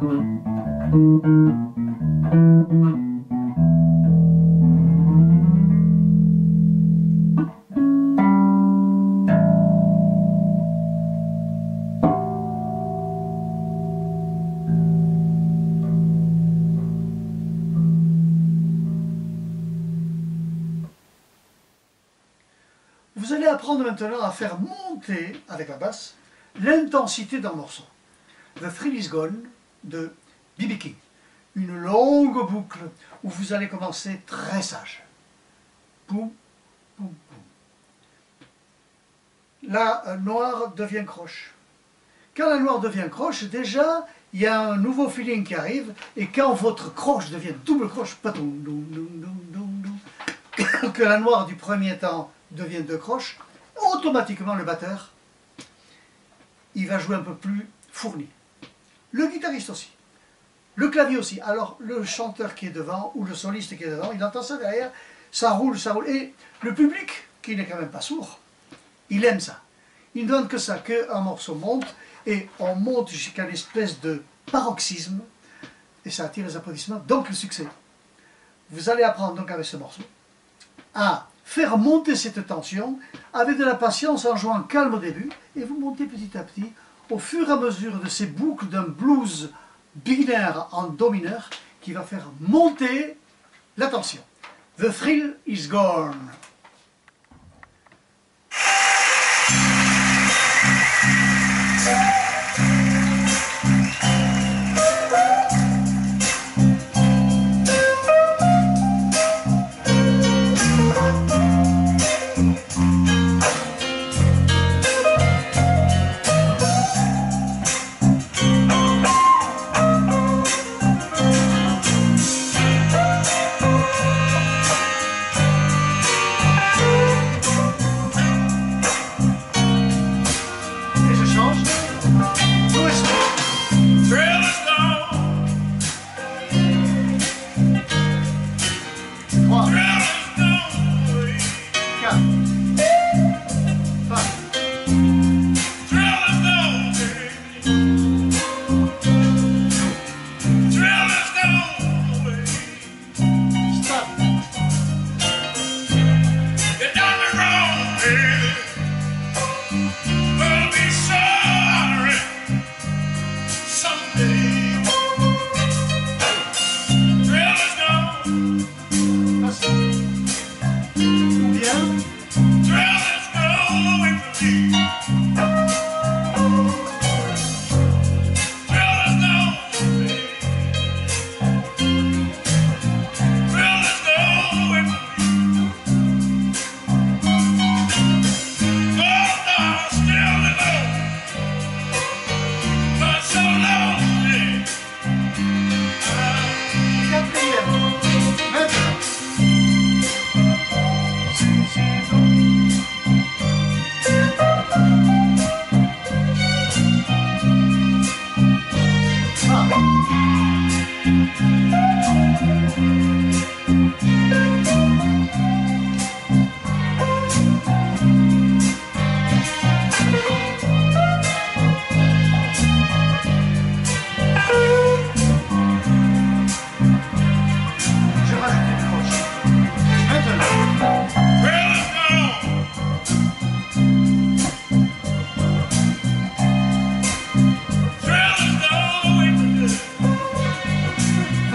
Vous allez apprendre maintenant à faire monter, avec la basse, l'intensité d'un morceau. The Thrill is Gone de B.B. King. Une longue boucle où vous allez commencer très sage. Poum, poum, poum. La euh, noire devient croche. Quand la noire devient croche, déjà, il y a un nouveau feeling qui arrive, et quand votre croche devient double croche, que la noire du premier temps devient deux croches, automatiquement le batteur, il va jouer un peu plus fourni. Le guitariste aussi. Le clavier aussi. Alors le chanteur qui est devant, ou le soliste qui est devant, il entend ça derrière, ça roule, ça roule. Et le public, qui n'est quand même pas sourd, il aime ça. Il ne donne que ça, qu'un morceau monte, et on monte jusqu'à une espèce de paroxysme, et ça attire les applaudissements, donc le succès. Vous allez apprendre donc avec ce morceau à faire monter cette tension avec de la patience en jouant calme au début, et vous montez petit à petit au fur et à mesure de ces boucles d'un blues binaire en do mineur qui va faire monter la tension. The thrill is gone. Amanhã. Ou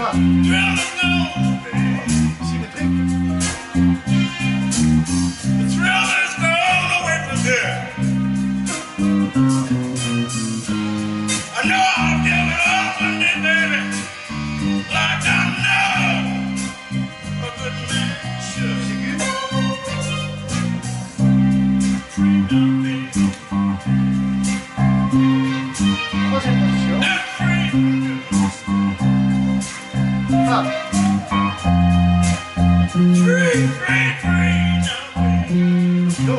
up. up. Free, free, free, Go.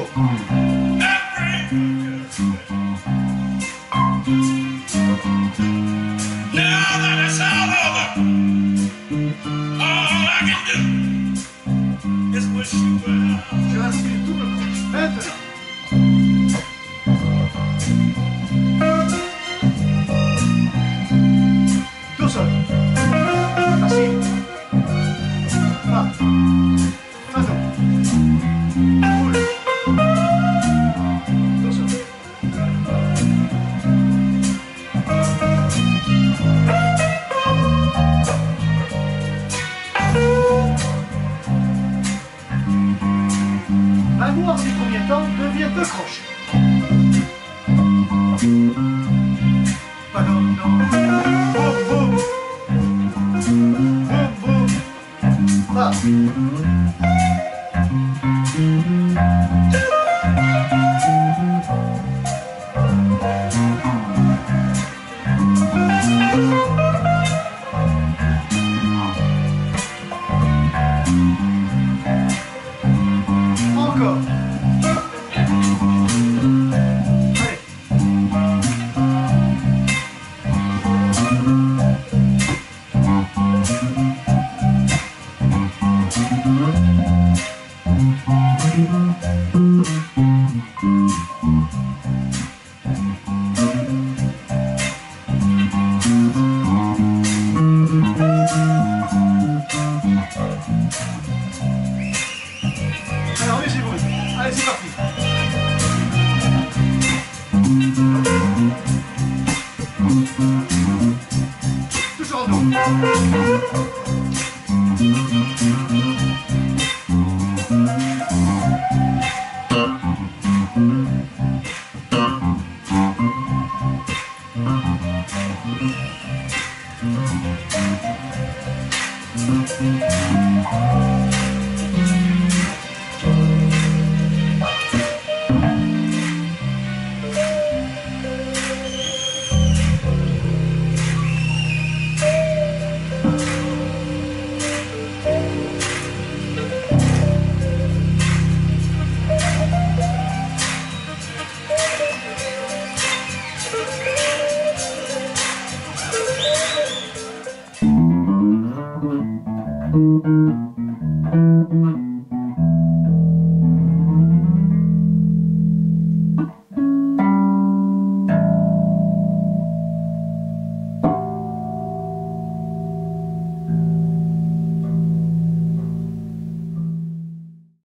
Now that it's all over, all I can do is wish you します。